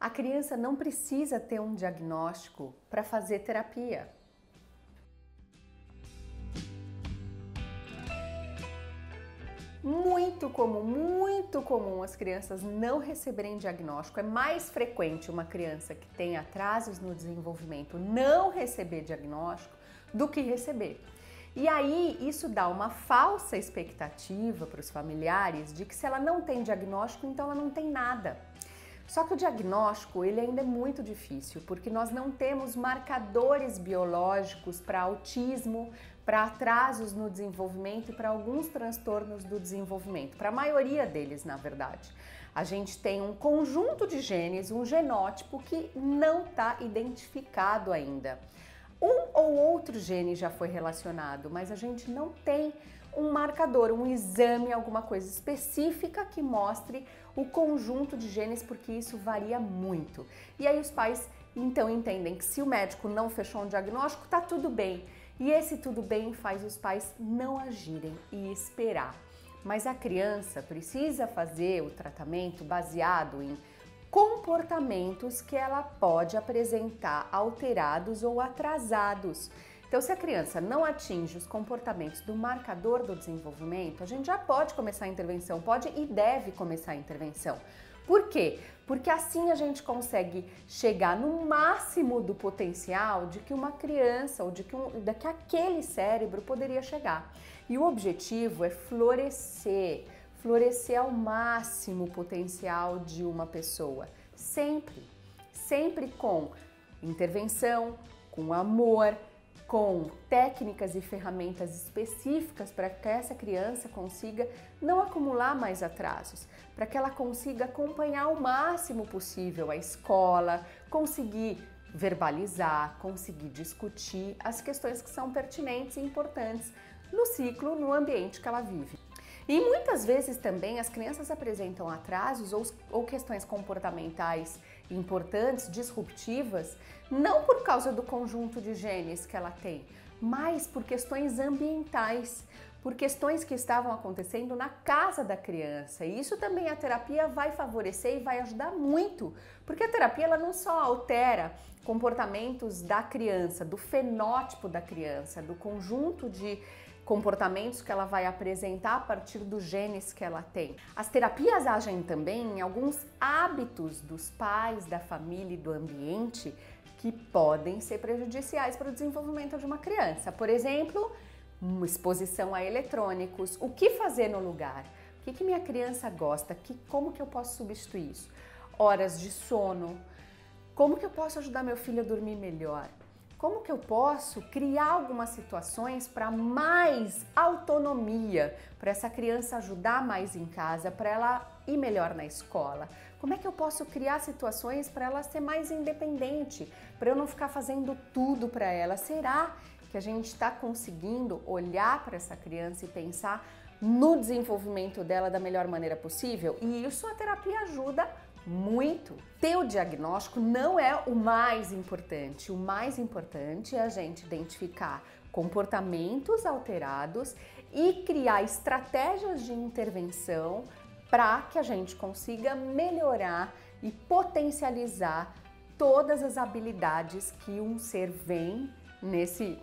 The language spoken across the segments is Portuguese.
A criança não precisa ter um diagnóstico para fazer terapia. Muito comum, muito comum as crianças não receberem diagnóstico. É mais frequente uma criança que tem atrasos no desenvolvimento não receber diagnóstico do que receber. E aí isso dá uma falsa expectativa para os familiares de que se ela não tem diagnóstico, então ela não tem nada. Só que o diagnóstico ele ainda é muito difícil, porque nós não temos marcadores biológicos para autismo, para atrasos no desenvolvimento e para alguns transtornos do desenvolvimento, para a maioria deles, na verdade. A gente tem um conjunto de genes, um genótipo que não está identificado ainda. Um ou outro gene já foi relacionado, mas a gente não tem um marcador, um exame, alguma coisa específica que mostre o conjunto de genes, porque isso varia muito. E aí os pais então entendem que se o médico não fechou um diagnóstico, tá tudo bem. E esse tudo bem faz os pais não agirem e esperar. Mas a criança precisa fazer o tratamento baseado em comportamentos que ela pode apresentar alterados ou atrasados. Então, se a criança não atinge os comportamentos do marcador do desenvolvimento, a gente já pode começar a intervenção, pode e deve começar a intervenção. Por quê? Porque assim a gente consegue chegar no máximo do potencial de que uma criança ou de que, um, de que aquele cérebro poderia chegar. E o objetivo é florescer, florescer ao máximo o potencial de uma pessoa. Sempre, sempre com intervenção, com amor, com técnicas e ferramentas específicas para que essa criança consiga não acumular mais atrasos, para que ela consiga acompanhar o máximo possível a escola, conseguir verbalizar, conseguir discutir as questões que são pertinentes e importantes no ciclo, no ambiente que ela vive. E muitas vezes também as crianças apresentam atrasos ou, ou questões comportamentais importantes, disruptivas, não por causa do conjunto de genes que ela tem, mas por questões ambientais, por questões que estavam acontecendo na casa da criança. E isso também a terapia vai favorecer e vai ajudar muito, porque a terapia ela não só altera comportamentos da criança, do fenótipo da criança, do conjunto de comportamentos que ela vai apresentar a partir dos genes que ela tem. As terapias agem também em alguns hábitos dos pais, da família e do ambiente que podem ser prejudiciais para o desenvolvimento de uma criança. Por exemplo, uma exposição a eletrônicos, o que fazer no lugar? O que, que minha criança gosta? Que, como que eu posso substituir isso? Horas de sono. Como que eu posso ajudar meu filho a dormir melhor? Como que eu posso criar algumas situações para mais autonomia, para essa criança ajudar mais em casa, para ela ir melhor na escola? Como é que eu posso criar situações para ela ser mais independente, para eu não ficar fazendo tudo para ela? Será que a gente está conseguindo olhar para essa criança e pensar no desenvolvimento dela da melhor maneira possível? E isso a terapia ajuda muito. Ter o diagnóstico não é o mais importante. O mais importante é a gente identificar comportamentos alterados e criar estratégias de intervenção para que a gente consiga melhorar e potencializar todas as habilidades que um ser vem nesse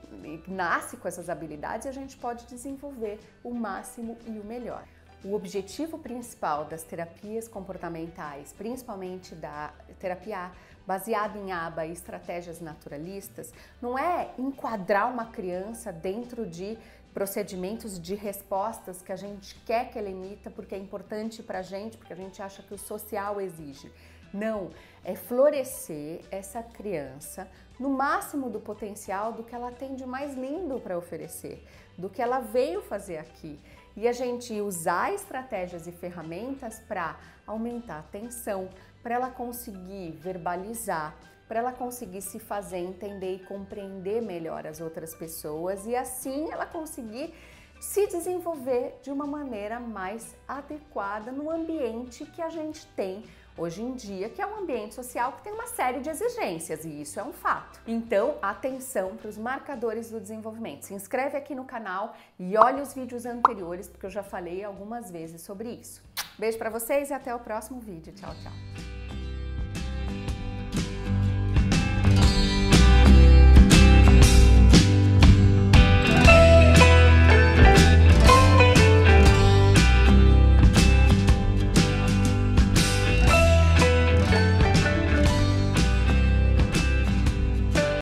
nasce com essas habilidades e a gente pode desenvolver o máximo e o melhor. O objetivo principal das terapias comportamentais, principalmente da terapia baseada em ABA e estratégias naturalistas, não é enquadrar uma criança dentro de procedimentos de respostas que a gente quer que ela emita porque é importante para a gente, porque a gente acha que o social exige. Não, é florescer essa criança no máximo do potencial do que ela tem de mais lindo para oferecer, do que ela veio fazer aqui e a gente usar estratégias e ferramentas para aumentar a atenção, para ela conseguir verbalizar, para ela conseguir se fazer entender e compreender melhor as outras pessoas e assim ela conseguir se desenvolver de uma maneira mais adequada no ambiente que a gente tem hoje em dia, que é um ambiente social que tem uma série de exigências e isso é um fato. Então, atenção para os marcadores do desenvolvimento. Se inscreve aqui no canal e olhe os vídeos anteriores, porque eu já falei algumas vezes sobre isso. Beijo para vocês e até o próximo vídeo. Tchau, tchau.